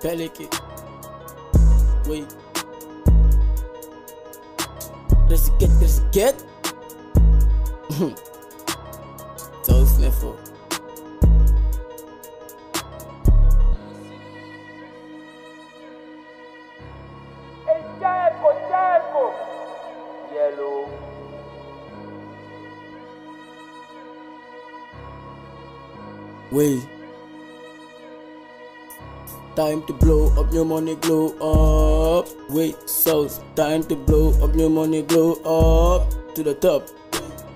Peliki. Wait. Resiket, resiket. Zo sniffel. Hey, Charco, Charco. Yellow. Wait. Time to blow up your money, glow up. Wait, so time to blow up your money, glow up to the top.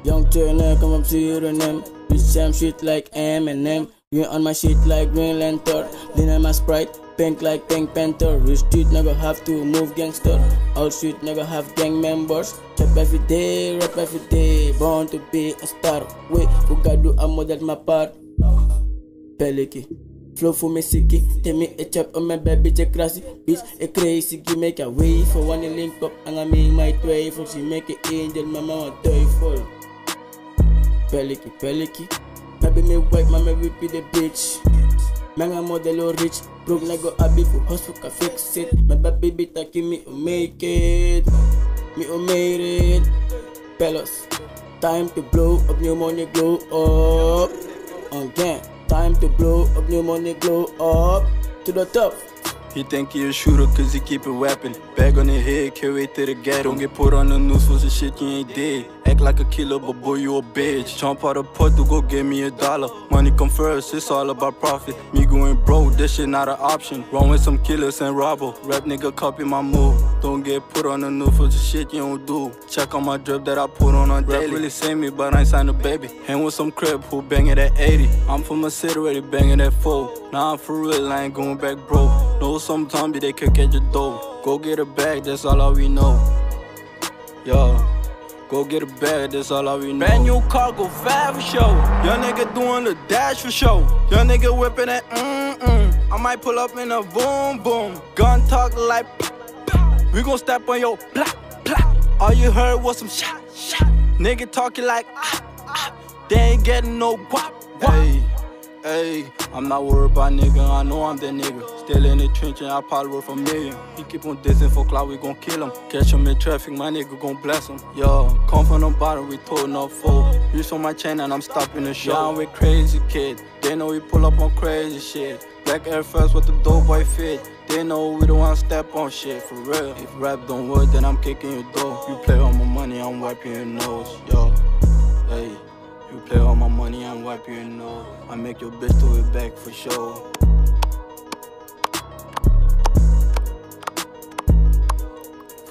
Young Turner, come up your name. Bitch, same shit like Eminem. You on my shit like Green Lantern. Lean my sprite, pink like Pink Panther. Rich street never have to move gangster. All street never have gang members. Chop every day, rap every day. Born to be a star. Wait, who got do a model my part? Peliki. Flow for me sicky, tell me a chop on my baby check classy Bitch a crazy, give make a way for one link up. And I make my tway for she make it angel, mama want toy full Peliki, peliki. Maybe me white, mama whip the bitch. Manga model or rich, broke go abi for hustle ka fix it. My baby bitaki me o make it. Me o made it. Pelos Time to blow up new money glow up. Again Time to blow up new money glow up. To the top He think he a shooter cause he keep a weapon. Bag on the head, carry it to the ghetto. Don't get put on the news for some shit you ain't dead. Act like a killer, but boy, you a bitch. Jump out of port to go get me a dollar. Money come first, it's all about profit. Me going broke, this shit not an option. Wrong with some killers and robber. Rap nigga copy my move. Don't get put on the news for some shit you don't do. Check on my drip that I put on on daily. Rap really save me, but I ain't signed a baby. Hang with some crib who bang it at 80. I'm from a city where they banging at 4. Nah, I'm for real, I ain't going back, bro. Know some zombie, they could catch your dough. Go get a bag, that's all I we know. Yo, go get a bag, that's all I we know. Brand new car, go fast for show. Young nigga doing the dash for show. Young nigga whipping that mm mm. I might pull up in a boom boom. Gun talk like we gon' step on your block block. All you heard was some shot shot. Nigga talking like ah ah. They ain't getting no guap guap. Hey. Hey, I'm not worried about nigga, I know I'm that nigga. Still in the trench and I probably worth a million. He keep on dissing for clout, we gon' kill him. Catch him in traffic, my nigga gon' bless him. Yo, come from the bottom, we told no fool. Reach on my chain and I'm stopping the show. I'm with crazy kid. They know we pull up on crazy shit. Black Air Force with the dope boy fit. They know we don't wanna step on shit for real. If rap don't work, then I'm kicking your door. You play on my money, I'm wiping your nose. Yo, hey. You play all my money, I'm wiping your nose. I make your bitch do it back for sure.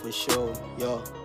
For sure, yo.